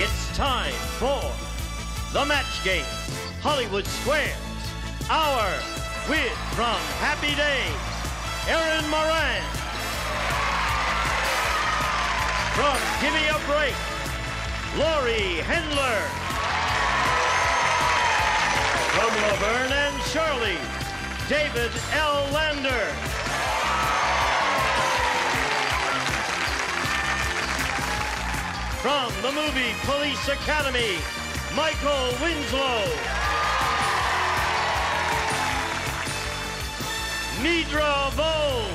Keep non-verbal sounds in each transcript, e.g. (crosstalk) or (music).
It's time for the match game. Hollywood Squares. Our with from Happy Days, Erin Moran. From Gimme a Break, Lauri Hendler. From Laverne and Shirley, David L. Lander. From the movie Police Academy, Michael Winslow. Nedra Volz.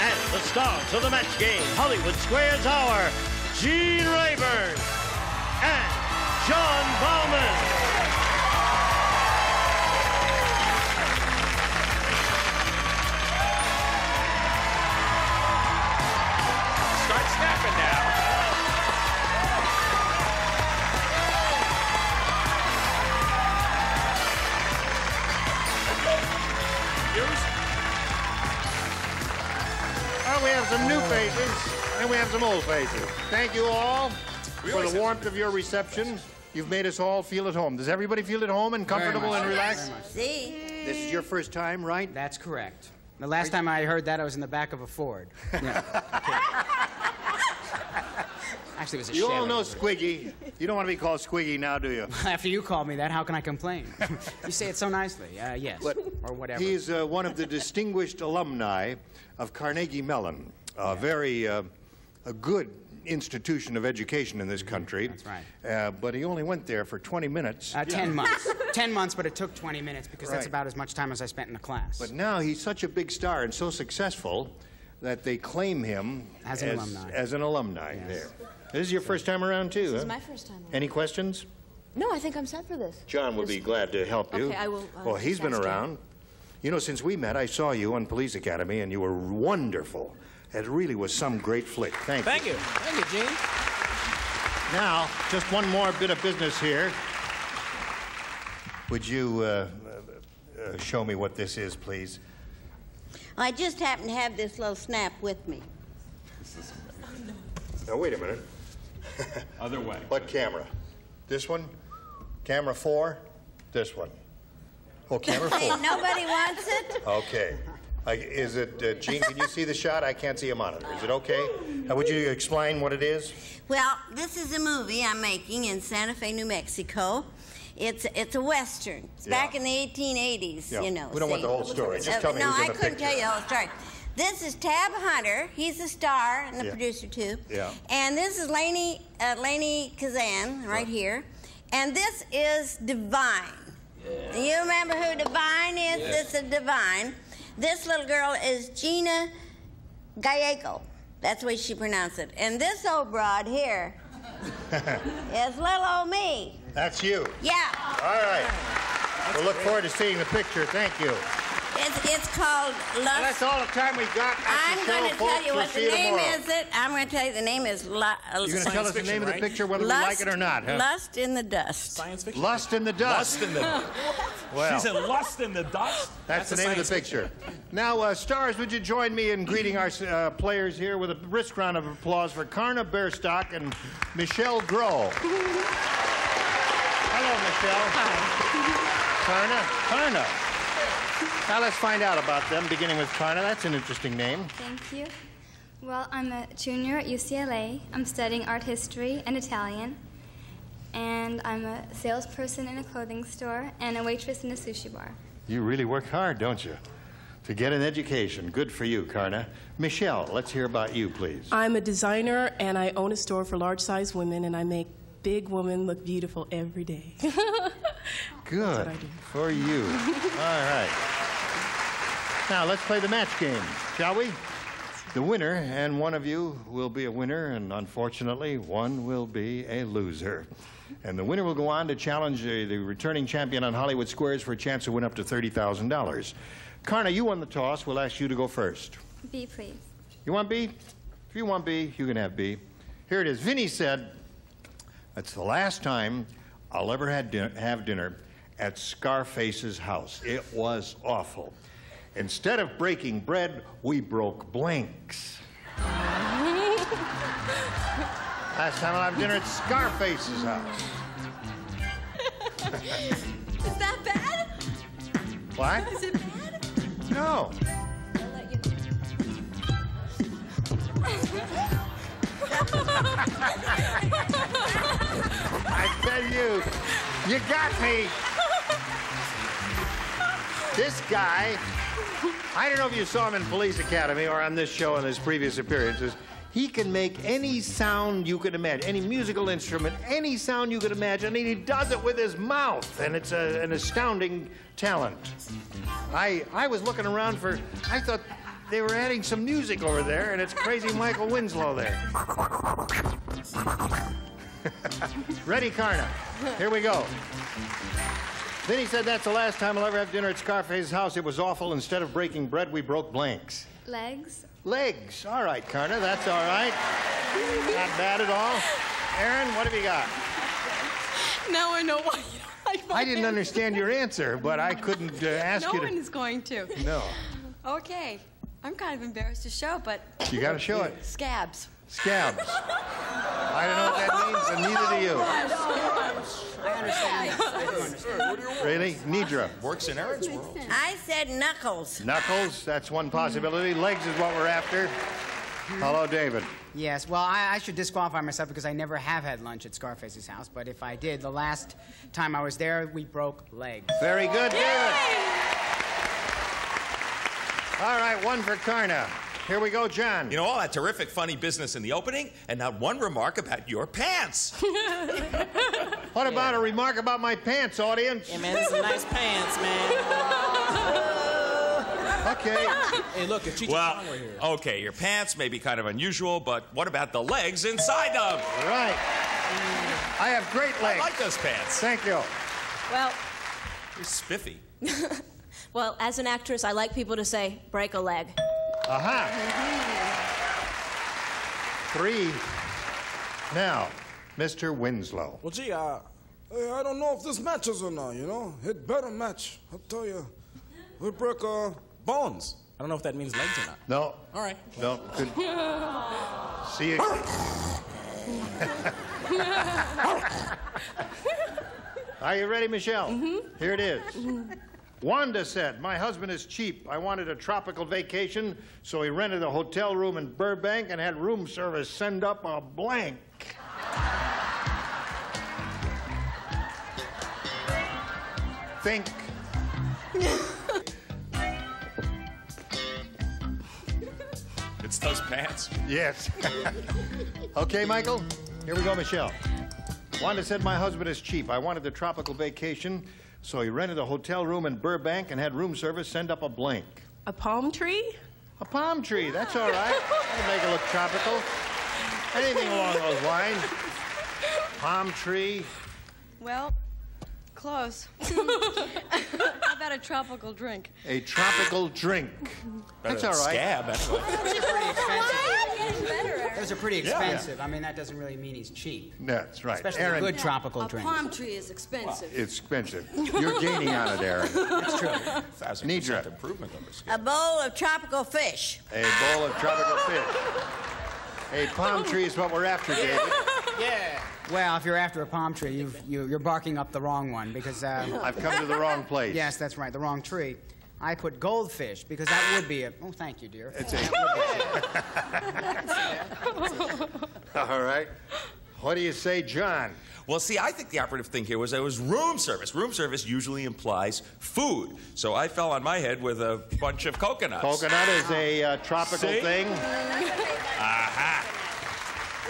And the stars of the match game, Hollywood Squares Hour, Gene Rayburn and Jon Bauman. Some new faces, and we have some old faces. Thank you all for the warmth of your reception. You've made us all feel at home. Does everybody feel at home and comfortable and relaxed? See? This is your first time, right? That's correct. The last time I heard that, I was in the back of a Ford. (laughs) Yeah. Actually, it was a You all know Squiggy. You don't want to be called Squiggy now, do you? (laughs) After you called me that, how can I complain? (laughs) you say it so nicely. Uh, yes. But or whatever. He's uh, one of the distinguished alumni of Carnegie Mellon, a very uh, a good institution of education in this country. That's right. Uh, but he only went there for 20 minutes. Uh, Ten months. (laughs) Ten months, but it took 20 minutes because that's about as much time as I spent in the class. But now he's such a big star and so successful that they claim him As an alumni. as an alumni Yes. there. This is your first time around, too, This huh? is my first time. around. Any questions? No, I think I'm set for this. John will be glad to help you. Okay, I will, uh, well, he's just been ask him. around. You know, since we met, I saw you on Police Academy, and you were wonderful. It really was some great flick. Thank, you. Thank you. Thank you, Gene. Now, just one more bit of business here. Would you uh, uh, show me what this is, please? I just happen to have this little snap with me. Now, wait a minute. (laughs) Other way. What camera? This one? Camera four? This one? Oh, camera Hey, (laughs) four. nobody wants it? Okay. I, is it, uh, Gene, can you see the shot? I can't see a monitor. Is it okay? Uh, would you explain what it is? Well, this is a movie I'm making in Santa Fe, New Mexico. It's it's a western. It's back in the 1880s, Yeah, you know. we don't want the whole story. Just Uh, tell me No, who's in I the couldn't picture. tell you the whole story. This is Tab Hunter. He's the star and the Yeah. producer too. Yeah. And this is Lainie uh, Lainie Kazan right here. And this is Divine. Yeah. Do You remember who Divine is? This is Divine. This little girl is Gina Gallego. That's the way she pronounced it. And this old broad here (laughs) is little old me. That's you. Yeah. All right. we'll look forward to seeing the picture. Thank you. It's, it's called Well, Lust. that's all the time we've got. That's I'm going to tell folks. you We'll what the name tomorrow. is. It. I'm going to tell you the name is Lu- uh, You're going to tell us the fiction, name of the picture, whether Lust, we like it or not, huh? Lust in the Dust. Science fiction. Lust in the dust. Lust in the. (laughs) Well, She's in lust in the dust. that's, the name of the science picture. Now, uh, stars, would you join me in greeting our uh, players here with a brisk round of applause for Karna Bearstock and Michelle Groh. (laughs) Hello, Michelle. Hi. Karna. Karna. Now let's find out about them, beginning with Karna. That's an interesting name. Thank you. Well, I'm a junior at UCLA. I'm studying art history and Italian. And I'm a salesperson in a clothing store and a waitress in a sushi bar. You really work hard, don't you? To get an education. Good for you, Karna. Michelle, let's hear about you, please. I'm a designer and I own a store for large size women and I make big women look beautiful every day. (laughs) (laughs) Good I for you. (laughs) All right. Now let's play the match game, shall we? The winner, and one of you will be a winner, and unfortunately, one will be a loser. And the winner will go on to challenge uh, the returning champion on Hollywood Squares for a chance to win up to $30,000. Karna, you won the toss. We'll ask you to go first. B, please. You want B? If you want B, you can have B. Here it is. Vinny said, That's the last time I'll ever had din- have dinner at Scarface's house. It was awful. Instead of breaking bread, we broke blanks. Last time I'll have dinner at Scarface's house. (laughs) Is that bad? What? Is it bad? No. I'll let you I (laughs) (laughs) tell you, you got me. This guy, I don't know if you saw him in Police Academy or on this show in his previous appearances. He can make any sound you can imagine, any musical instrument, any sound you can imagine, and he does it with his mouth, and it's a, an astounding talent. I, I was looking around for, I thought they were adding some music over there, and it's crazy Michael Winslow there. (laughs) Ready, Karna? Here we go. Then he said, That's the last time I'll ever have dinner at Scarface's house. It was awful. Instead of breaking bread, we broke blanks. Legs. Legs. All right, Karna, that's all right. Not bad at all. Erin, what have you got? Now I know why you don't like my I didn't answer. understand your answer, but I couldn't uh, (laughs) ask No you one to. is going to. No. Okay. I'm kind of embarrassed to show, but You got to show it. scabs. Scabs. I don't know what that means, and neither do you. Oh I understand that. I do understand. Really? Nedra. Works in Erin's world. I said knuckles. Knuckles, that's one possibility. Legs is what we're after. Hello, David. Yes, well, I, I should disqualify myself because I never have had lunch at Scarface's house. But if I did, the last time I was there, we broke legs. Very good, David. All right, one for Karna. Here we go, John. You know, all that terrific, funny business in the opening, and not one remark about your pants. (laughs) What about a remark about my pants, audience? Yeah, man, this is nice pants, man. (laughs) Okay. Hey, look, if Cheech well, were here. okay, your pants may be kind of unusual, but what about the legs inside them? Right. I have great legs. I like those pants. Thank you. Well, You're spiffy. (laughs) well, as an actress, I like people to say, break a leg. Aha. Three. Now, Mr. Winslow. Well, gee, uh, I don't know if this matches or not, you know? It better match. I'll tell you. We break, uh, Bones. I don't know if that means legs or not. No. All right. No. Good. See you. (laughs) Are you ready, Michelle? Mm-hmm. Here it is. Wanda said, My husband is cheap. I wanted a tropical vacation, so he rented a hotel room in Burbank and had room service send up a blank. Think. It's those pants. Yes. (laughs) okay, Michael? Here we go, Michelle. Wanda said, My husband is cheap. I wanted a tropical vacation, so he rented a hotel room in Burbank and had room service send up a blank. A palm tree? A palm tree, that's all right. (laughs) That'll make it look tropical. Anything along those lines. Palm tree. Well, close. (laughs) (laughs) How about a tropical drink? A tropical drink. That's all right. Scab, anyway. Those are pretty expensive. I mean, that doesn't really mean he's cheap. That's right. Especially Erin, a good tropical A drink. palm tree is expensive. it's expensive. You're gaining on it, Erin. It's true. Thousand Nedra. percent improvement over. A bowl of tropical fish. A bowl of tropical fish. A palm tree is what we're after, David. (laughs) Yeah. Well, if you're after a palm tree, you've, you, you're barking up the wrong one because. Uh, I've come to the wrong place. yes, that's right, the wrong tree. I put goldfish because that would be a. Oh, thank you, dear. It's a- (laughs) All right. What do you say, John? Well, see, I think the operative thing here was that it was room service. Room service usually implies food. So I fell on my head with a bunch of coconuts. Coconut is a uh, tropical See? thing. Aha.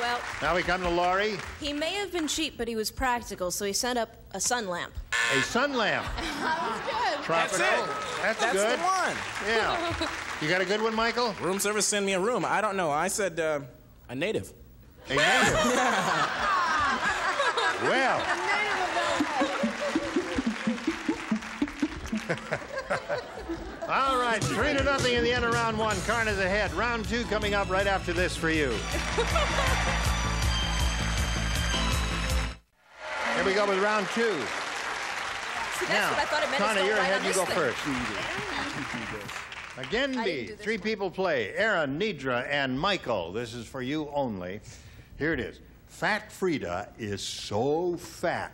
Well, Now we come to Laurie. he may have been cheap, but he was practical, so he sent up a sun lamp. A sun lamp. (laughs) That's Tropical. it. That's, it. That's good. the one. Yeah. You got a good one, Michael? Room service send me a room. I don't know. I said uh, a native. A native. (laughs) well. (laughs) All right, three to nothing in the end of round one. Karna's ahead. Round two coming up right after this for you. (laughs) Here we go with round two. See, that's now, what I thought it meant. Karna, you're right ahead. You go thing. first. (laughs) Again, B. Three people play Erin, Nedra, and Michael. This is for you only. Here it is. Fat Frida is so fat.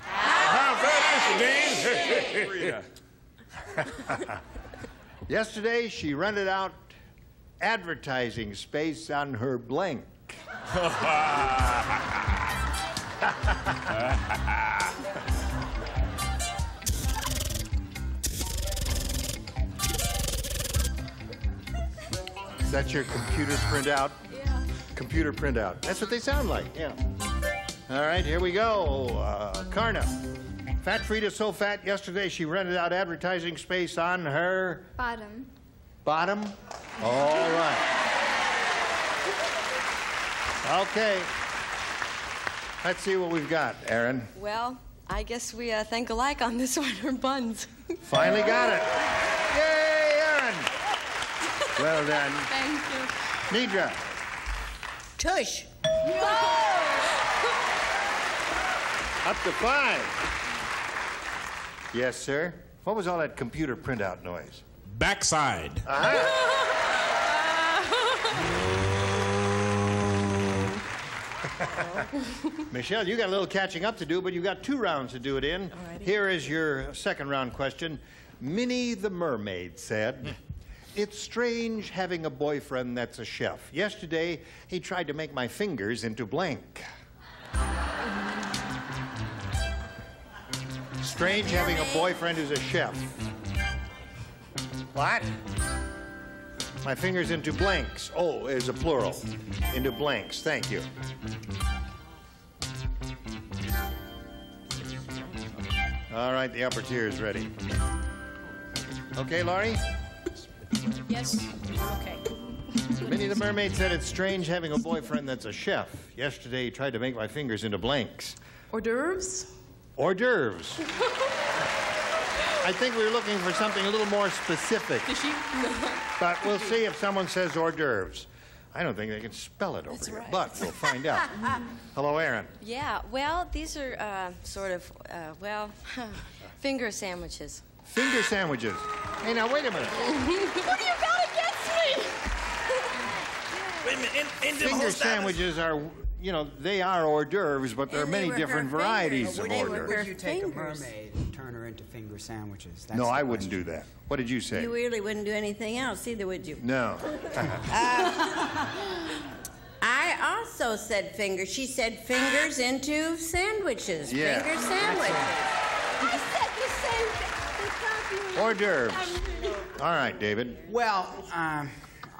How fat is she, (laughs) Dean? Frida. Yesterday, she rented out advertising space on her blank. Is that your computer printout? Yeah. Computer printout. That's what they sound like, yeah. All right, here we go. Uh, Karna. Fat Frida's so fat, yesterday she rented out advertising space on her Bottom. bottom. All right. Okay. Let's see what we've got, Erin. Well, I guess we uh, think alike on this (laughs) one, or buns. Finally got it. Yay, Erin! Well done. Thank you. Nedra. Tush. No. Up to five. Yes, sir. What was all that computer printout noise? Backside. Uh-huh. (laughs) Michelle, you got a little catching up to do, but you got two rounds to do it in. Here is your second round question. Minnie the Mermaid said, It's strange having a boyfriend that's a chef. Yesterday, he tried to make my fingers into blank. Strange having a boyfriend who's a chef. What? My fingers into blanks. Oh, is a plural. Into blanks. Thank you. All right, the upper tier is ready. Okay, Laurie? Yes. Okay. Minnie the Mermaid said it's strange having a boyfriend that's a chef. Yesterday, he tried to make my fingers into blanks. Hors d'oeuvres? Hors d'oeuvres. (laughs) I think we were looking for something a little more specific, Did she? (laughs) but we'll see if someone says hors d'oeuvres. I don't think they can spell it over That's here, right. but we'll find out. (laughs) Hello, Erin. Yeah, well, these are uh, sort of, uh, well, finger sandwiches. Finger sandwiches. Hey, now wait a minute. what do you got against me? Wait a minute. In, in Finger sandwiches are, you know, they are hors d'oeuvres, but there are And they many different varieties of hors d'oeuvres. Would you take fingers. a mermaid and turn her into finger sandwiches? That's No, the I wouldn't question. do that. What did you say? You really wouldn't do anything else either, would you? No. (laughs) I also said fingers. She said fingers into sandwiches. Yeah. Finger sandwiches. I said the same thing. Hors d'oeuvres. (laughs) All right, David. Well, um,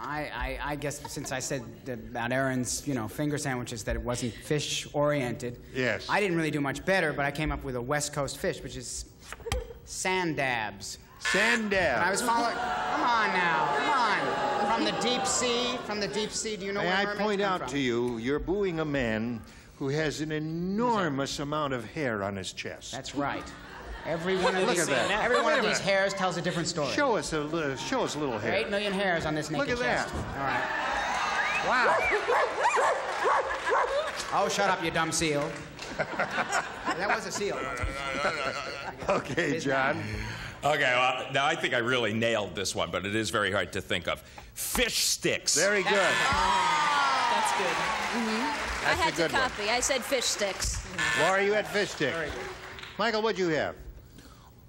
I, I, I guess since I said about Erin's, you know, finger sandwiches that it wasn't fish oriented. Yes. I didn't really do much better, but I came up with a West Coast fish, which is sand dabs. Sand And I was following. Come on now, come on. From the deep sea, from the deep sea. Do you know May where I point out from? to you, you're booing a man who has an enormous amount of hair on his chest. That's right. Every one of Look these, every one of these hairs tells a different story. Show us a little, show us a little hair. eight million hairs on this naked Look at chest. that. All right. Wow. Oh, shut up, you dumb seal. (laughs) that was a seal. Okay, John. Okay, well, now I think I really nailed this one, but it is very hard to think of. Fish sticks. Very good. (laughs) Ah, that's good. Mm-hmm. I That's a had to good one. copy. I said fish sticks. Laura, you had fish stick. Michael, what'd you have?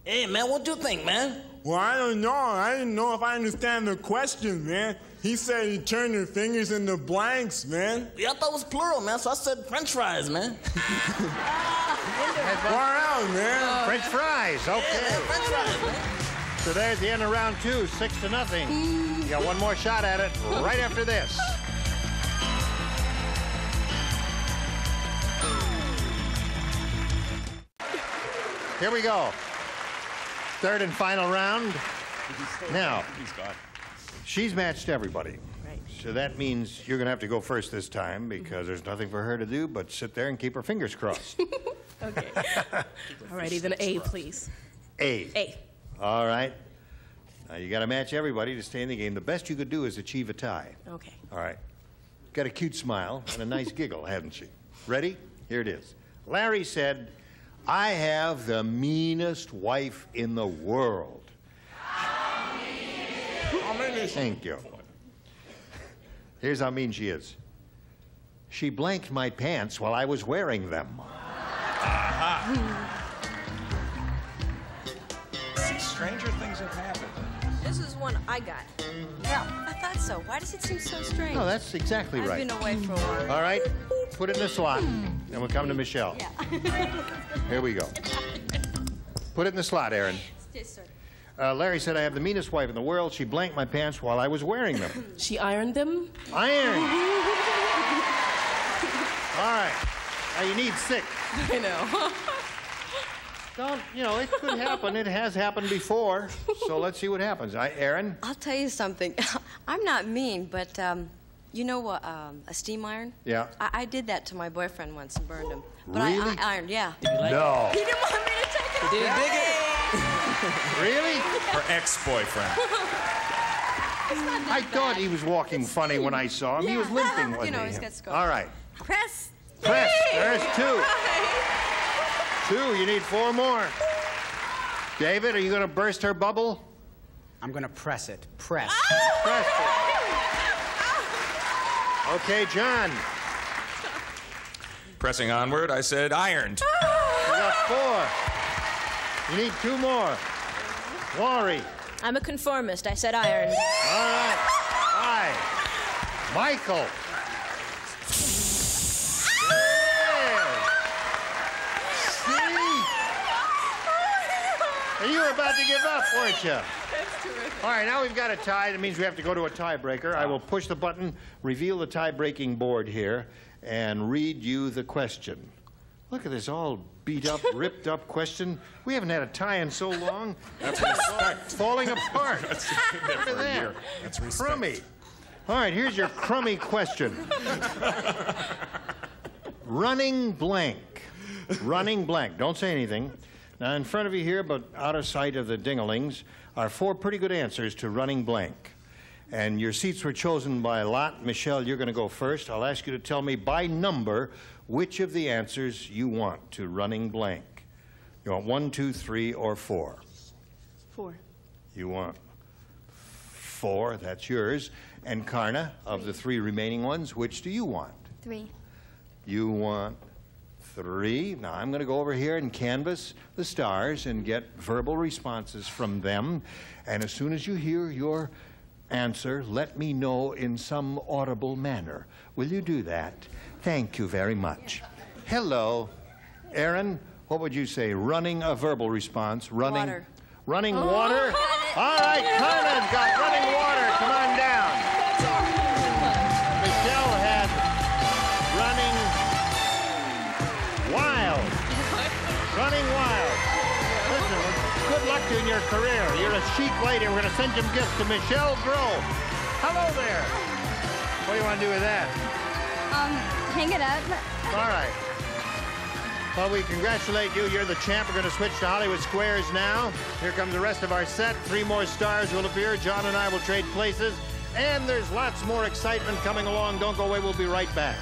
Hey, man, what do you think, man? Well, I don't know. I didn't know if I understand the question, man. He said you turn your fingers into blanks, man. Yeah, I thought it was plural, man, so I said french fries, man. (laughs) Far out, man. Uh, french fries. Okay. French fries, man. So there's the end of round two, six to nothing. You got one more shot at it right after this. Here we go. Third and final round. Now, she's matched everybody. So that means you're going to have to go first this time because there's nothing for her to do but sit there and keep her fingers crossed. (laughs) Okay. (laughs) All righty, then A, please. A. A. All right. Now you got to match everybody to stay in the game. The best you could do is achieve a tie. Okay. All right. Got a cute smile and a nice (laughs) giggle, haven't she? Ready? Here it is. Larry said, I have the meanest wife in the world. Oh, finish. Thank you. Here's how mean she is. She blanked my pants while I was wearing them. (laughs) See, stranger things have happened. This is one I got. Yeah, I thought so. Why does it seem so strange? No, that's exactly I've right. been away for a while. All right, put it in the slot, and we'll come to Michelle. Yeah. (laughs) Here we go. Put it in the slot, Erin. Yes, sir. Uh, Larry said I have the meanest wife in the world. She blanked my pants while I was wearing them. (laughs) She ironed them. Iron. (laughs) All right. Now you need six. I know. Don't, you know, it could happen. It has happened before. So let's see what happens. I, Erin? I'll tell you something. I'm not mean, but um, you know what? Um, a steam iron? Yeah. I, I did that to my boyfriend once and burned him. But Really? I, I ironed, yeah. Did like No. He didn't want me to take it off. Didn't dig it. (laughs) Really? Her ex-boyfriend. (laughs) I thought he was walking funny when I saw him. He was Yeah. limping, (laughs) You wasn't know, he? he's got scars. All right. Press. Press. There's two. Two. You need four more. David, are you going to burst her bubble? I'm going to press it. Press. Press it. Okay, John. Pressing onward, I said ironed. (laughs) You got four. You need two more. Laurie. I'm a conformist. I said iron. All right. Aye. Michael. (laughs) See? You were about to give up, weren't you? All right, now we've got a tie. That means we have to go to a tiebreaker. I will push the button, reveal the tie-breaking board here, and read you the question. Look at this all beat up, (laughs) ripped up question. We haven't had a tie in so long. That's respect. Falling apart. (laughs) That's been there Look at that. That's respect. Crummy. All right, here's your crummy question. (laughs) Running blank. Running blank. Don't say anything. Now, in front of you here, but out of sight of the dinglings, are four pretty good answers to running blank. And your seats were chosen by lot. Michelle, you're going to go first. I'll ask you to tell me by number which of the answers you want to running blank. You want one, two, three, or four? Four. You want four, that's yours. And Karna, of the three remaining ones, which do you want? Three. You want three. Now I'm going to go over here and canvass the stars and get verbal responses from them. And as soon as you hear your answer, let me know in some audible manner. Will you do that? Thank you very much. Hello. Erin, what would you say? Running a verbal response. Running. Water. Running oh. water? All right, Karna's got running water. Come on chic lady. We're going to send some gifts to Michelle Grove. Hello there. What do you want to do with that? Um, hang it up. All right. Well, we congratulate you. You're the champ. We're going to switch to Hollywood Squares now. Here comes the rest of our set. Three more stars will appear. John and I will trade places. And there's lots more excitement coming along. Don't go away. We'll be right back.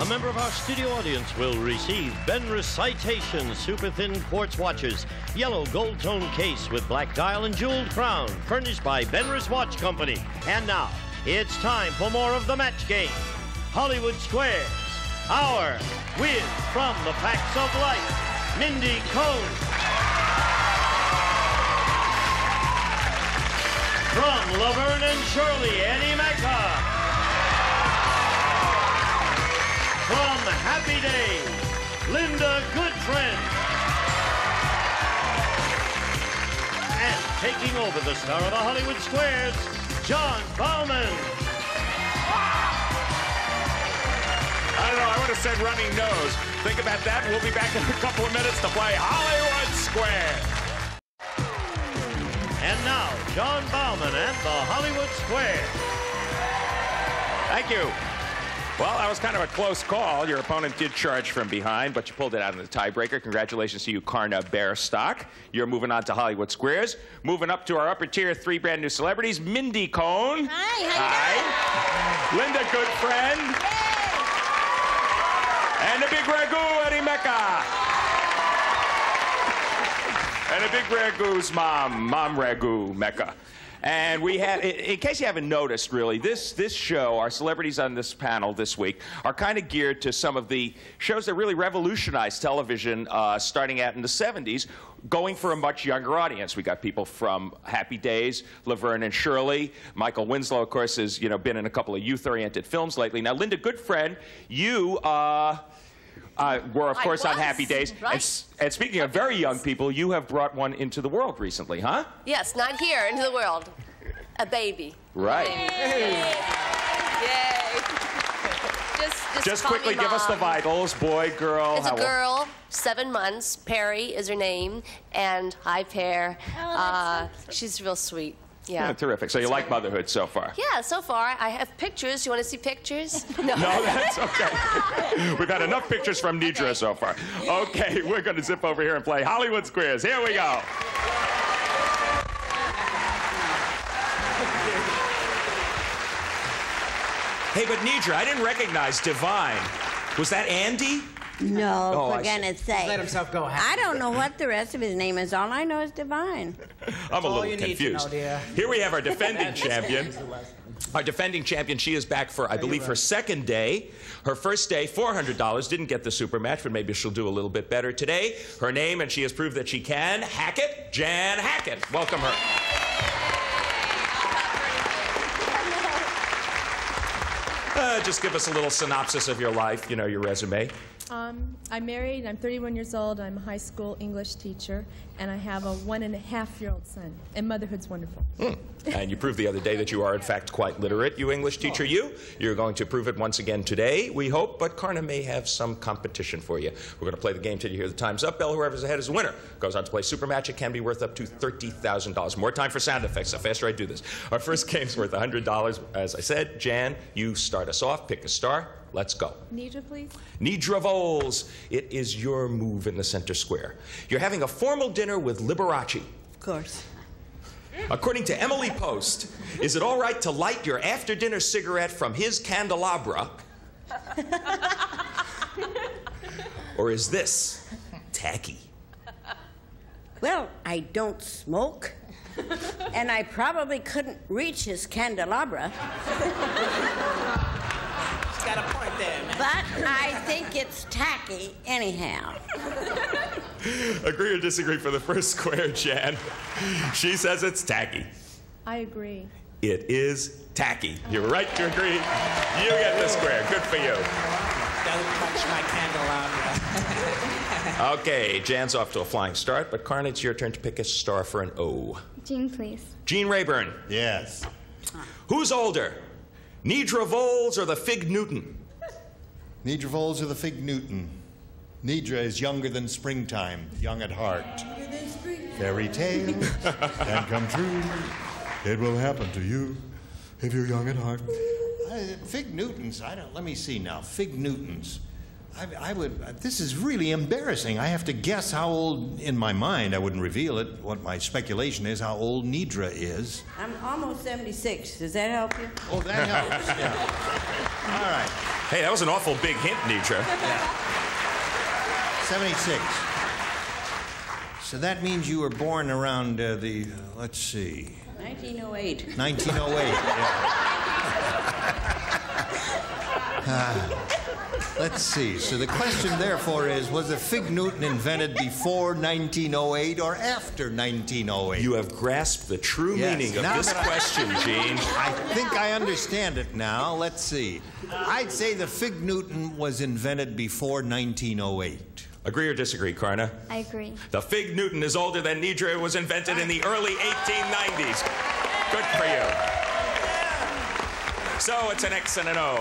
A member of our studio audience will receive Benrus Citation Super Thin Quartz Watches, yellow gold tone case with black dial and jeweled crown, furnished by Benrus Watch Company. And now, it's time for more of the match game. Hollywood Squares, our whiz from the Facts of Life, Mindy Cohn. From Laverne and Shirley, Eddie Mekka. Happy Days, Lynda Goodfriend. And taking over the star of the Hollywood Squares, Jon Bauman. I don't know. I would have said running nose. Think about that. We'll be back in a couple of minutes to play Hollywood Square. And now, Jon Bauman at the Hollywood Square. Thank you. Well, that was kind of a close call. Your opponent did charge from behind, but you pulled it out in the tiebreaker. Congratulations to you, Karna Bearstock. You're moving on to Hollywood Squares. Moving up to our upper tier, three brand new celebrities Mindy Cohn. Hi, Hi. Lynda Goodfriend. And the big ragu, Eddie Mekka. And a big ragu's mom, Mom Ragu Mekka. And we have, in, case you haven't noticed, really, this, this show, our celebrities on this panel this week, are kind of geared to some of the shows that really revolutionized television uh, starting out in the 70s, going for a much younger audience. We got people from Happy Days, Laverne and Shirley. Michael Winslow, of course, has you know, been in a couple of youth-oriented films lately. Now, Lynda Goodfriend, you... Uh, uh, were, of I course, on Happy Days. right. And, and speaking of very young people, you have brought one into the world recently, huh? Yes, not here, into the world. A baby. Right. Yay. Just, just, Just quickly give us the vitals boy, girl. It's a how- girl, seven months. Perry is her name, and hi, Pear. uh, she's real sweet. Yeah, Yeah. terrific. So you like motherhood so far? Yeah, so far I have pictures. You want to see pictures? (laughs) No. No, that's okay. (laughs) We've got enough pictures from Nedra so far. Okay, (laughs) we're going to zip over here and play Hollywood Squares. Here we go. Hey, but Nedra, I didn't recognize Divine. Was that Andy? No, (laughs) Oh, I for see. goodness sake. Let himself go. I don't know what the rest of his name is. All I know is Divine. (laughs) I'm a little you need to confused. know. Here we have our (laughs) defending champion. Our defending champion, she is back for, I believe, her second day. Her first day, $400. Didn't get the super match, but maybe she'll do a little bit better today. Her name, and she has proved that she can, Hackett, Jan Hackett. Welcome her. Uh, just give us a little synopsis of your life, you know, your resume. Um, I'm married, I'm 31 years old, I'm a high school English teacher, and I have a one and a half year old son. And motherhood's wonderful. And you proved the other day that you are, in fact, quite literate, you English teacher, you. You're going to prove it once again today, we hope, but Karna may have some competition for you. We're going to play the game till you hear the time's up. Bell, whoever's ahead is the winner. Goes on to play Super Match. It can be worth up to $30,000. More time for sound effects. The faster I do this. Our first (laughs) game's worth $100. As I said, Jan, you start us off. Pick a star. Let's go. Nedra, please. Nedra Volz, it is your move in the center square. You're having a formal dinner with Liberace. Of course. According to Emily Post, is it all right to light your after dinner cigarette from his candelabra? or is this tacky? Well, I don't smoke, and I probably couldn't reach his candelabra. She's got a point there, man. But I think it's tacky anyhow. (laughs) Agree or disagree for the first square, Jan? She says it's tacky. I agree. It is tacky. You're right to agree. You get the square. Good for you. Don't touch my candelabra. (laughs) Okay, Jan's off to a flying start, but Karn, it's your turn to pick a star for an O. Gene, please. Gene Rayburn. Yes. Who's older, Nedra Volz or the Fig Newton? Nedra Volz or the Fig Newton. Nedra is younger than springtime, young at heart. Fairy tale can come true. It will happen to you if you're young at heart. Uh, Fig Newtons, I don't, let me see now. Fig Newtons. I, I would, uh, this is really embarrassing. I have to guess how old, in my mind, I wouldn't reveal it. What my speculation is how old Nedra is. I'm almost 76. Does that help you? Oh, that helps, yeah. (laughs) All right. Hey, that was an awful big hint, Nedra. (laughs) 76. So that means you were born around uh, the, uh, let's see, 1908. 1908. yeah. (laughs) Ah, let's see. So the question, therefore, is was the Fig Newton invented before 1908 or after 1908? You have grasped the true Yes. meaning of Now this that I- question, Gene. I think I understand it now. Let's see. I'd say the Fig Newton was invented before 1908. Agree or disagree, Karna? I agree. The Fig Newton is older than Nedra. It was invented in the early 1890s. Good for you. So it's an X and an O.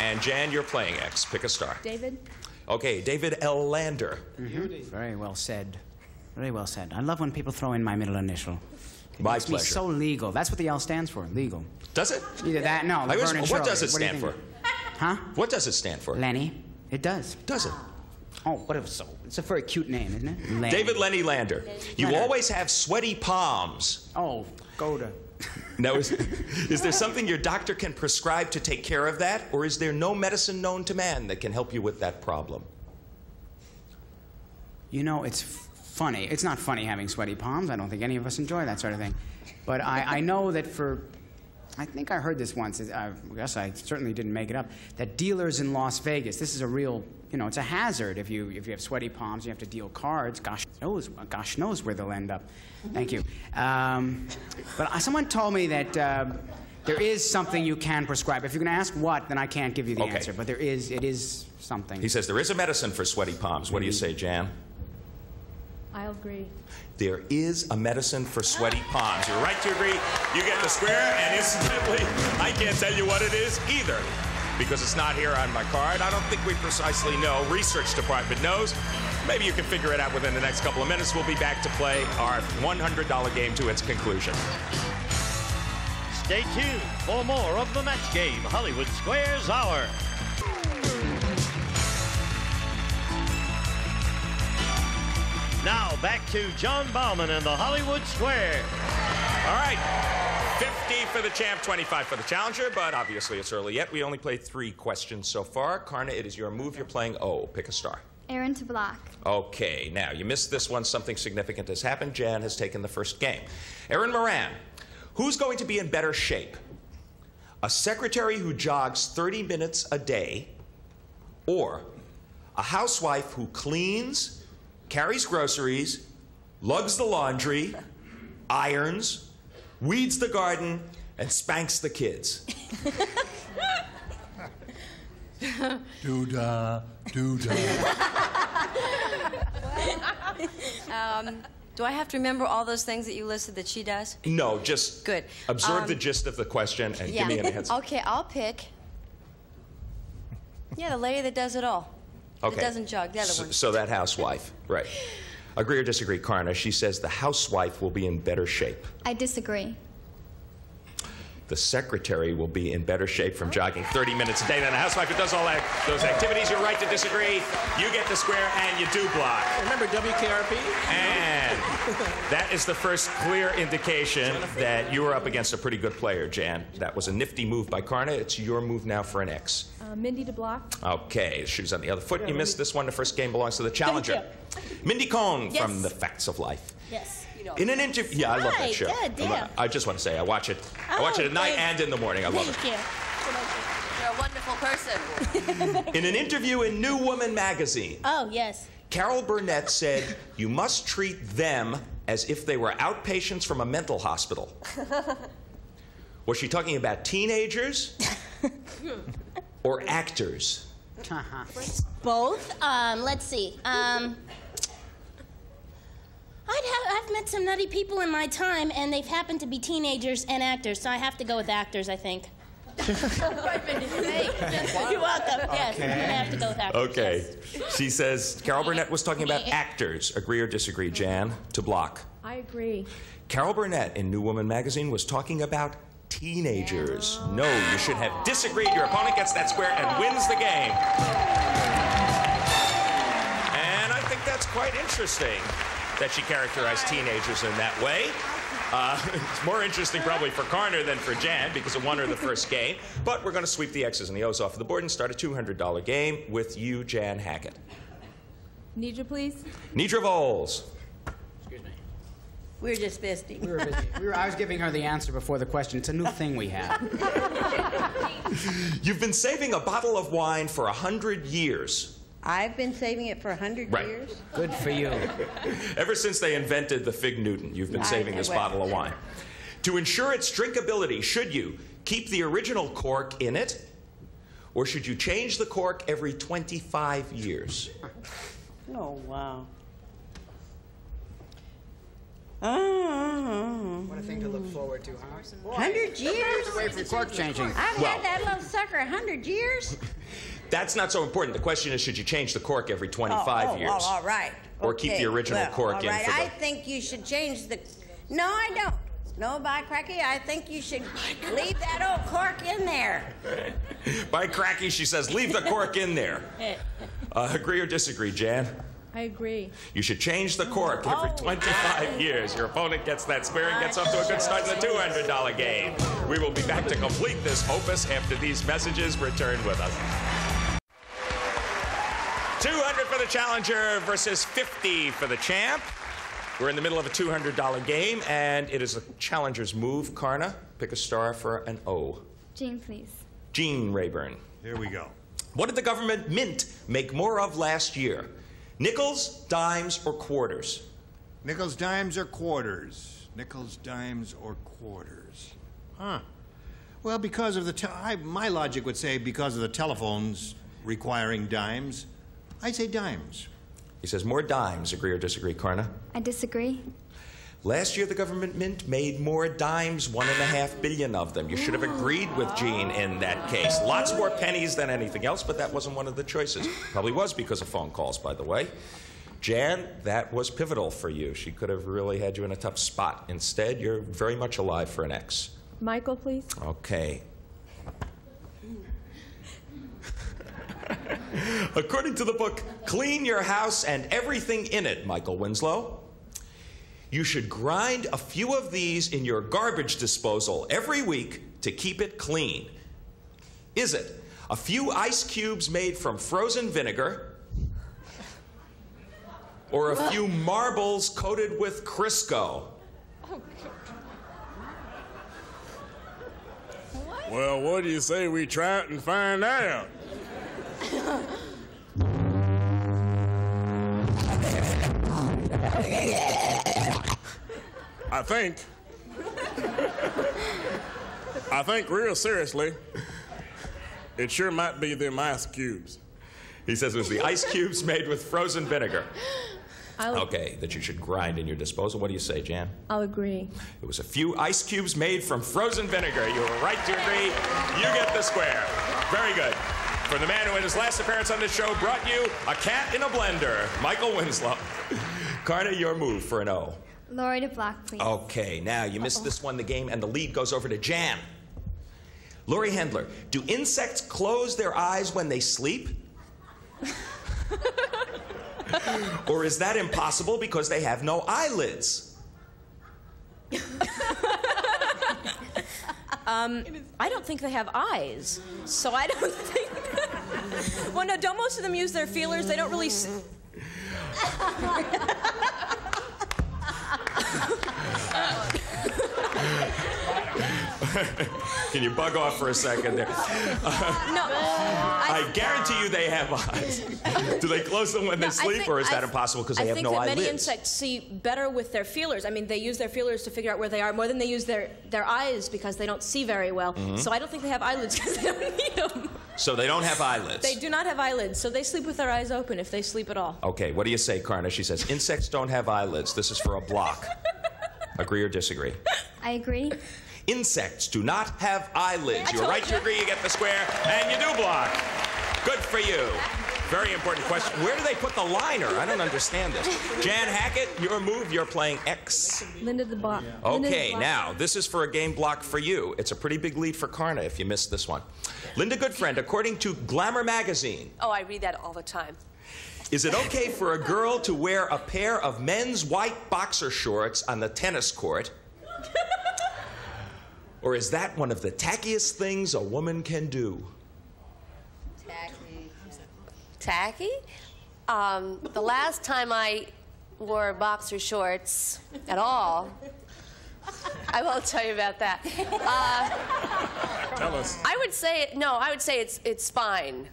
And Jan, you're playing X. Pick a star. David? Okay, David L. Lander. Mm-hmm. Very well said. Very well said. I love when people throw in my middle initial. It My makes me so legal. That's what the L stands for. Legal. Does it? Either that, no. I always- Laverne and what does Shirley. it stand think? for? (laughs) Huh? What does it stand for? Lenny. It does. Does it? Ah. Oh, what if so? It's a very cute name, isn't it? Lenny. David Lenny Lander. You Leonard. always have sweaty palms. Oh, go to. Now, is, (laughs) is there something your doctor can prescribe to take care of that, or is there no medicine known to man that can help you with that problem? You know, it's funny. It's not funny having sweaty palms. I don't think any of us enjoy that sort of thing. But I, I know that for, I think I heard this once. I guess I certainly didn't make it up. That dealers in Las Vegas, this is a real, you know, it's a hazard if you if you have sweaty palms. You have to deal cards. Gosh knows, gosh knows where they'll end up. Thank you. Um, but someone told me that. Uh, there is something you can prescribe. If you're going to ask what, then I can't give you the Okay. answer. But there is, it is something. He says there is a medicine for sweaty palms. What do you say, Jan? I'll agree. There is a medicine for sweaty palms. You're right to agree. You get the square, and incidentally, I can't tell you what it is either because it's not here on my card. I don't think we precisely know. Research department knows. Maybe you can figure it out within the next couple of minutes. We'll be back to play our $100 game to its conclusion. Stay tuned for more of the match game, Hollywood Squares Hour. Now back to Jon Bauman and the Hollywood Square. All right. 50 for the champ, 25 for the challenger, but obviously it's early yet. We only played three questions so far. Karna, it is your move. You're playing O. Pick a star. Erin to block. Okay, now you missed this one. Something significant has happened. Jan has taken the first game. Erin Moran, who's going to be in better shape? A secretary who jogs 30 minutes a day, or a housewife who cleans, carries groceries, lugs the laundry, (laughs) irons, weeds the garden, and spanks the kids? (laughs) Doodah, doodah. um, do I have to remember all those things that you listed that she does? No, just Good. Observe Um, the gist of the question and yeah. give me an answer. Okay, I'll pick. Yeah, the lady that does it all. Okay. That doesn't jog. The other So, one. so that housewife, right. Agree or disagree, Karna? She says the housewife will be in better shape. I disagree. The secretary will be in better shape from jogging 30 minutes a day than a housewife who does all that, those activities. You're right to disagree. You get the square and you do block. Remember WKRP? And (laughs) that is the first clear indication that you were up against a pretty good player, Jan. That was a nifty move by Karna. It's your move now for an X. Uh, Mindy to block. Okay, shoes on the other foot. You missed this one. The first game belongs to the challenger. Mindy Cohn Yes. from The Facts of Life. Yes. In an interview, yeah, I love that Right, show. good, I'm. I just want to say, I watch it. I watch it at night thank- and in the morning. I love it. Thank you. You're a wonderful person. (laughs) In an interview in New Woman magazine, Oh, yes. Carol Burnett said, "You must treat them as if they were outpatients from a mental hospital." (laughs) Was she talking about teenagers (laughs) or actors? Both. Um, let's see. Um, I'd have, I've met some nutty people in my time, and they've happened to be teenagers and actors, so I have to go with actors, I think. (laughs) You're welcome. Yes, I'm have to go with actors. Okay. She says Carol Burnett was talking about (laughs) actors. Agree or disagree, Jan? To block. I agree. Carol Burnett in New Woman magazine was talking about teenagers. No, you should have disagreed. Your opponent gets that square and wins the game. And I think that's quite interesting that she characterized teenagers in that way. Uh, (laughs) it's more interesting probably for Karner than for Jan because it won her the (laughs) first game. But we're going to sweep the X's and the O's off the board and start a $200 game with you, Jan Hackett. Nedra, please. Nedra Volz. Excuse me. We were just visiting. We were busy. We were, I was giving her the answer before the question. It's a new thing we have. (laughs) You've been saving a bottle of wine for a hundred years. I've been saving it for a hundred Right. years. Good for you. (laughs) Ever since they invented the Fig Newton, you've been I saving know this it. bottle of wine. To ensure its drinkability, should you keep the original cork in it, or should you change the cork every 25 years? (laughs) Oh wow. Oh, What a thing to look forward to, huh? hundred years. Wait for cork changing. I've Well- had that little sucker a hundred years. (laughs) That's not so important. The question is, should you change the cork every 25 oh, oh, years? Oh, all right. Or keep the original well, cork all in right. for the- I think you should change the. No, I don't. No, by cracky, I think you should leave that old cork in there. (laughs) By cracky, she says, leave the cork in there. (laughs) Uh, agree or disagree, Jan? I agree. You should change the cork every Oh. 25 years. Your opponent gets that square and gets off to a good start in the $200 game. We will be back to complete this opus after these messages. Return with us. 200 for the challenger versus 50 for the champ. We're in the middle of a $200 game, and it is a challenger's move. Karna, pick a star for an O. Gene, please. Gene Rayburn. Here we go. What did the government mint make more of last year? Nickels, dimes, or quarters? Nickels, dimes, or quarters? Nickels, dimes, or quarters? Huh. Well, because of the. Te- I, my logic would say because of the telephones requiring dimes, I'd say dimes. He says more dimes. Agree or disagree, Karna? I disagree. Last year, the government mint made more dimes, one and a half billion of them. You should have agreed with Gene in that case. Lots more pennies than anything else, but that wasn't one of the choices. Probably was because of phone calls, by the way. Jan, that was pivotal for you. She could have really had you in a tough spot. Instead, you're very much alive for an X. Michael, please. Okay. (laughs) According to the book Clean Your House and Everything in It, Michael Winslow, you should grind a few of these in your garbage disposal every week to keep it clean. Is it a few ice cubes made from frozen vinegar? Or a few marbles coated with Crisco? Well, what do you say we try it and find out? I think. I think real seriously, it sure might be them ice cubes. He says it was the ice cubes made with frozen vinegar. I'll, Okay, that you should grind in your disposal. What do you say, Jan? I'll agree. It was a few ice cubes made from frozen vinegar. You were right to agree. You get the square. Very good. For the man who, in his last appearance on this show, brought you a cat in a blender, Michael Winslow. (laughs) Karna, your move for an O. Lauri to block, please. Okay, now you missed this one, the game, and the lead goes over to Jan. Lauri Hendler, do insects close their eyes when they sleep? (laughs) or is that impossible because they have no eyelids? (laughs) Um, I don't think they have eyes, so I don't (laughs) think. (laughs) well, no, don't most of them use their feelers? They don't really. S- (laughs) (laughs) Can you bug off for a second there? no, (laughs) I guarantee you they have eyes. (laughs) Do they close them when they sleep, think- or is that th- impossible because they I have think no that eyelids? many insects see better with their feelers. I mean, they use their feelers to figure out where they are more than they use their, their eyes because they don't see very well. Mhm. So I don't think they have eyelids because they don't need them. So they don't have eyelids. They do not have eyelids, so they sleep with their eyes open if they sleep at all. Okay, what do you say, Karna? She says insects don't have eyelids. This is for a block. Agree or disagree? I agree. Insects do not have eyelids. You're told right to agree. You get the square, and you do block. Good for you. Very important question. Where do they put the liner? I don't understand this. Jan Hackett, your move. You're playing X. Lynda the block. Lynda the Okay, now this is for a game block for you. It's a pretty big lead for Karna if you missed this one. Lynda Goodfriend, according to Glamour magazine, Oh, I read that all the time. is it okay for a girl to wear a pair of men's white boxer shorts on the tennis court? (laughs) Or is that one of the tackiest things a woman can do? Tacky. Tacky? Um, the last time I wore boxer shorts at all, I won't tell you about that. Uh, Tell us. I would say no. I would say it's it's fine.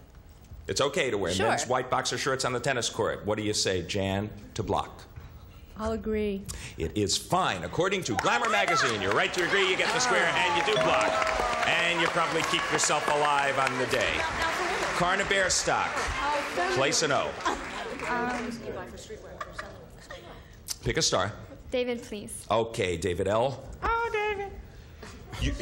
It's okay to wear Sure. men's white boxer shorts on the tennis court. What do you say, Jan, to block? I'll agree. It is fine. According to Glamour magazine, you're right to agree, you get the square, and you do block. And you probably keep yourself alive on the day. Karna Bear stock. Place an O. Um, Pick a star. David, please. Okay, David L. Oh, David. You,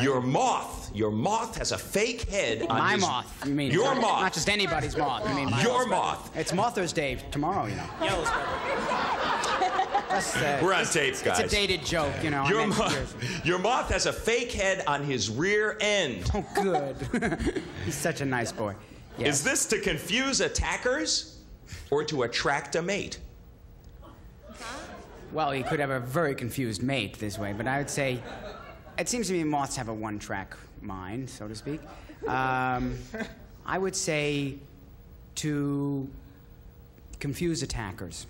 your moth. Your moth has a fake head on My his- moth. You mean your not, moth. Not just anybody's moth. You mean my Your moth. It's Mother's Day tomorrow, you know. That's, uh, We're on it's- tape, guys. It's a dated joke, you know. Your, meant- moth, your moth has a fake head on his rear end. Oh, good. (laughs) He's such a nice boy. Is this to confuse attackers or to attract a mate? Well, he could have a very confused mate this way, but I would say it seems to me moths have a one-track mind, so to speak. Um, (laughs) I would say to confuse attackers.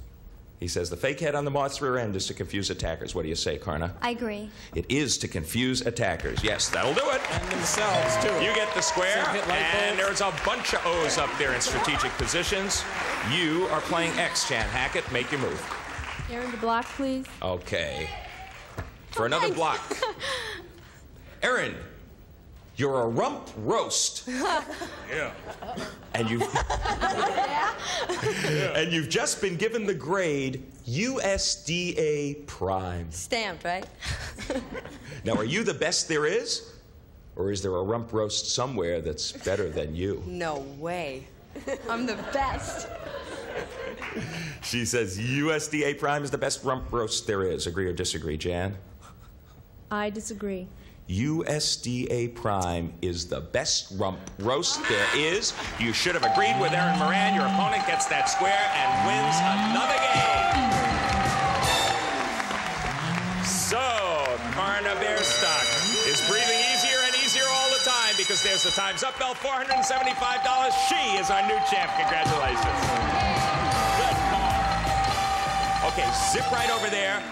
He says the fake head on the moth's rear end is to confuse attackers. What do you say, Karna? I agree. It is to confuse attackers. Yes, that'll do it. And themselves, too. You get the square, Some hit light and there's a bunch of O's up there in strategic positions. You are playing X, Jan Hackett. Make your move. Erin, the block, please. Okay. For another block. (laughs) Erin, you're a rump roast. (laughs) Yeah. And you've (laughs) and you've just been given the grade USDA prime. Stamped, right? Now, are you the best there is? Or is there a rump roast somewhere that's better than you? No way. I'm the best. She says USDA prime is the best rump roast there is. Agree or disagree, Jan? I disagree. USDA Prime is the best rump roast there is. You should have agreed with Erin Moran. Your opponent gets that square and wins another game. So, Karna Bearstock is breathing easier and easier all the time because there's the Time's Up bell, $475. She is our new champ. Congratulations. Good. Okay, zip right over there.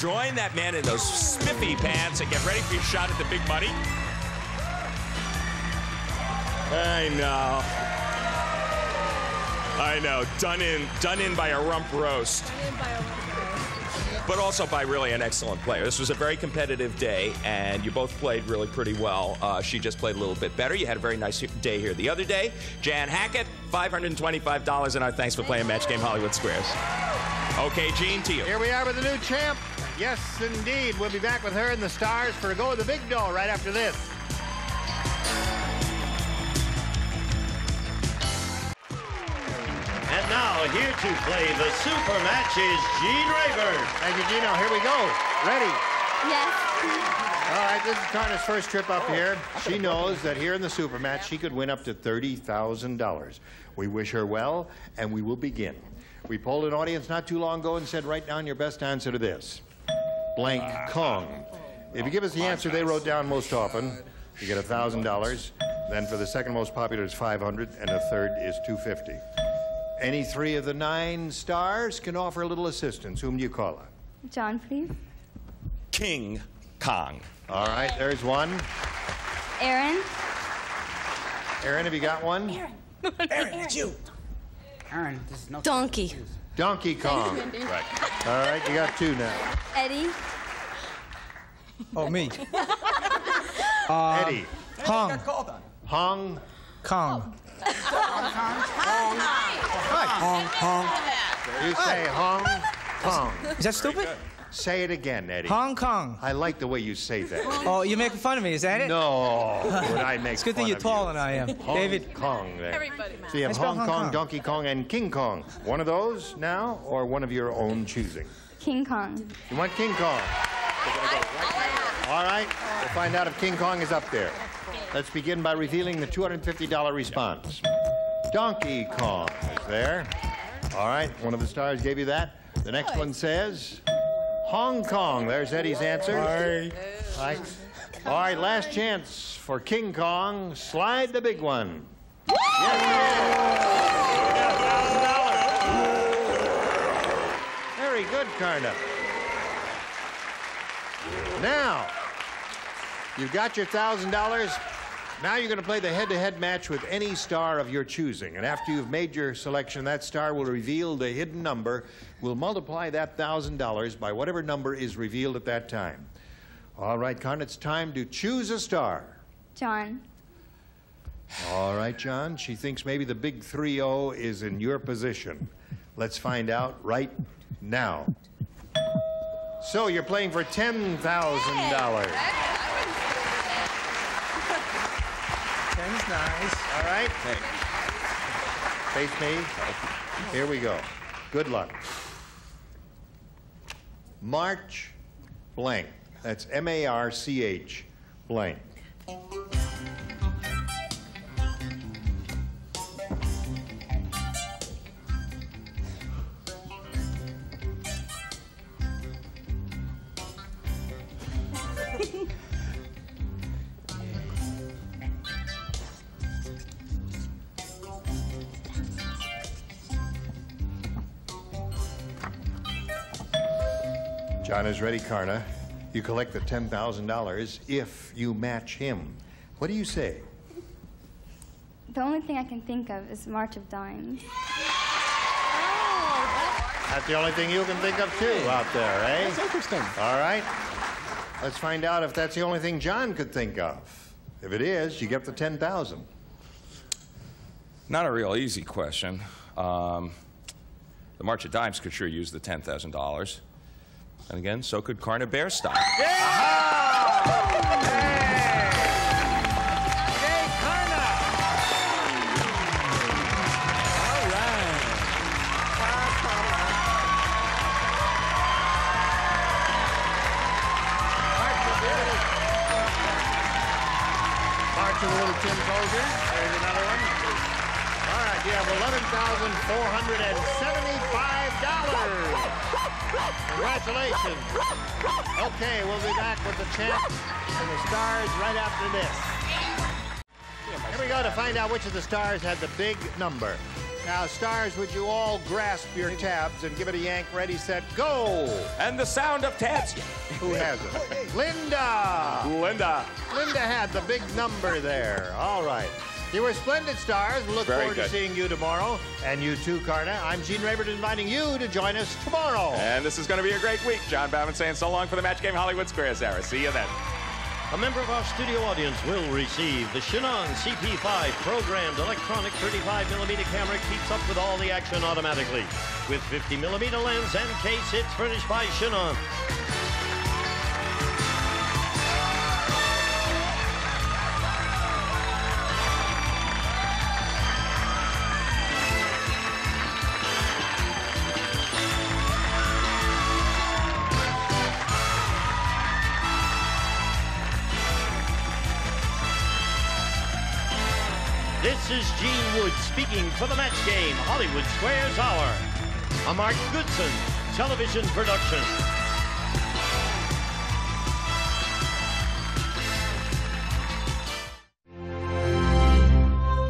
Join that man in those spiffy pants and get ready for your shot at the big money. I know. I know. Done in, done in by a rump roast. But also by really an excellent player. This was a very competitive day, and you both played really pretty well. Uh, she just played a little bit better. You had a very nice day here the other day. Jan Hackett, $525, and our thanks for playing Match Game Hollywood Squares. Okay, Gene, to you. Here we are with the new champ. Yes, indeed. We'll be back with her and the stars for a go of the big dough right after this. And now, here to play the super match is Gene Rayburn. Thank you, Gino. Here we go. Ready? Yes. All right, this is Karna's first trip up here. She knows that here in the super match, she could win up to $30,000. We wish her well, and we will begin. We polled an audience not too long ago and said, write down your best answer to this. Blank Kong. If you give us the answer they wrote down most often, you get $1,000. Then for the second most popular is 500 and the third is 250. Any three of the nine stars can offer a little assistance. Whom do you call on? Jon, please. King Kong. All right, there's one. Erin. Erin, have you got one? Erin, (laughs) it's you. Erin, this is no. Donkey. Donkey Kong. Right. All right, you got two now. Eddie. Oh, me. (laughs) Uh, Eddie. Hong. Hong Kong. Hong Kong. You say Hong Kong. Is that stupid? Say it again, Eddie. Hong Kong. I like the way you say that. Oh, you're making fun of me, is that it? No. Would I make It's good thing fun you're taller you? than I am. Hong David. Kong there. Everybody. So you have Hong Hong Kong, Kong. Donkey Kong, and King Kong. One of those now, or one of your own choosing? King Kong. You want King Kong? All right, we'll find out if King Kong is up there. Let's begin by revealing the $250 response. Donkey Kong is there. All right, one of the stars gave you that. The next one says Hong Kong. There's Eddie's answer. All right. All right, last chance for King Kong. Slide the big one. Very good, Karna. Now, you've got your thousand dollars. Now you're going to play the head-to-head match with any star of your choosing. And after you've made your selection, that star will reveal the hidden number. We'll multiply that thousand dollars by whatever number is revealed at that time. All right, Con, it's time to choose a star. Jon. All right, Jon. She thinks maybe the big 3-0 is in your position. Let's find out right now. So you're playing for $10,000. nice. All right. Hey. Face me. Here we go. Good luck. March blank. That's M A R C H blank. (laughs) Jon is ready, Karna. You collect the $10,000 if you match him. What do you say? The only thing I can think of is March of Dimes. That's the only thing you can think of, too, out there, eh? That's interesting. All right. Let's find out if that's the only thing Jon could think of. If it is, you get the 10000 Not a real easy question. Um, the March of Dimes could sure use the $10,000. And again, so could Karna Bearstock. March of the Little Tin Soldier. There's another one. All right, you have $11,475. Congratulations. Okay, we'll be back with the champ and the stars right after this. Here we go to find out which of the stars had the big number. Now, stars, would you all grasp your tabs and give it a yank? Ready, set, go! And the sound of tabs. Who has it? Lynda! Lynda. Lynda had the big number there. All right. You were splendid stars. We look Very forward to seeing you tomorrow. And you too, Karna. I'm Gene Rayburn inviting you to join us tomorrow. And this is going to be a great week. Jon Bauman saying so long for the match game Hollywood Squares Hour. See you then. A member of our studio audience will receive the Shannon CP5 programmed electronic 35mm camera keeps up with all the action automatically. With 50mm lens and case, it's furnished by Shannon. Speaking for the match game Hollywood Squares Hour. A Mark Goodson television production.